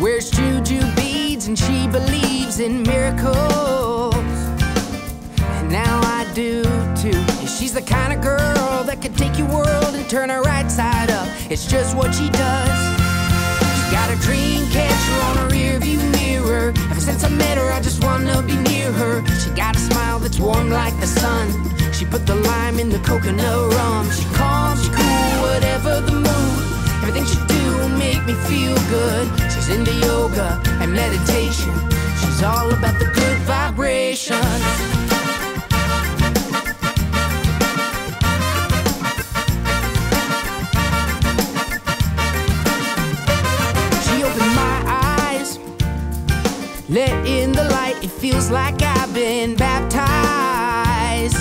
wears juju beads and she believes in miracles. And now I do too. And she's the kind of girl that could take your world and turn it right side up. It's just what she does. She's got a dream catcher on her rearview mirror. Ever since I met her, I just wanna be near her. She got a smile that's warm like the sun. She put the lime in the coconut rum. She calm, she cool, whatever the mood. Everything she do will make me feel good. Into yoga and meditation. She's all about the good vibrations. She opened my eyes, let in the light. It feels like I've been baptized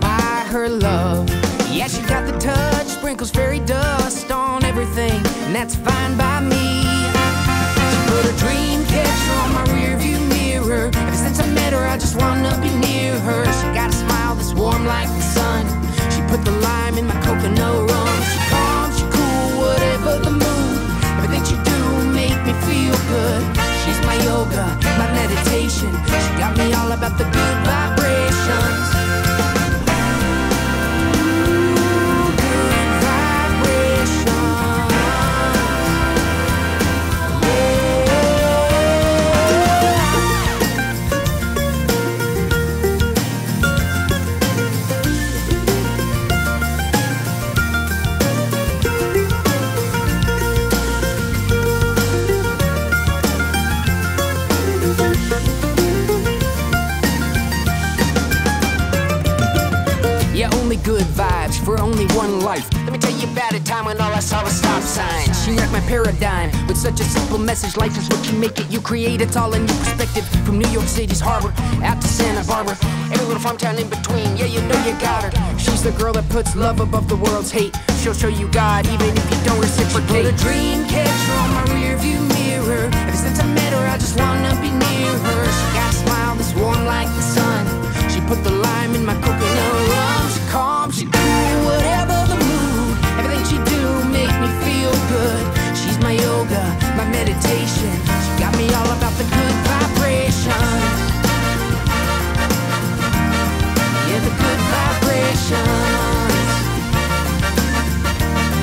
by her love. Yeah, she got the touch, sprinkles fairy dust on everything, and that's fine by me. A dream catcher on my rearview mirror. Ever since I met her, I just wanna be near her. She got a smile that's warm like the sun. She put the lime in my coconut Yeah, only good vibes for only one life. Let me tell you about a time when all I saw was stop signs. She wrecked my paradigm with such a simple message. Life is what you make it, you create it's all in your perspective. From New York City's harbor out to Santa Barbara, every little farm town in between. Yeah, you know you got her. She's the girl that puts love above the world's hate. She'll show you God even if you don't reciprocate. Put a dream catcher on my rearview mirror. Ever since I met her, I just wanna be near her. She got a smile that's warm like the sun. She put the my meditation. She got me all about the good vibrations. Yeah, the good vibrations.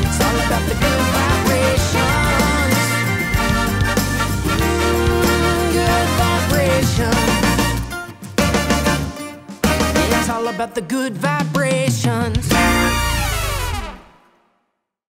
It's all about the good vibrations. Mm, good vibrations. It's all about the good vibration.